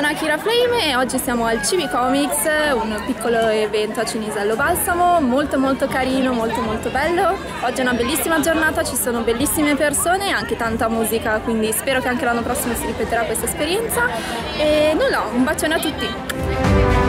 sono Akira Flame e oggi siamo al Civi Comics, un piccolo evento a Cinisello Balsamo, molto molto carino, molto molto bello. Oggi è una bellissima giornata, ci sono bellissime persone e anche tanta musica, quindi spero che anche l'anno prossimo si ripeterà questa esperienza. E nulla, un bacione a tutti!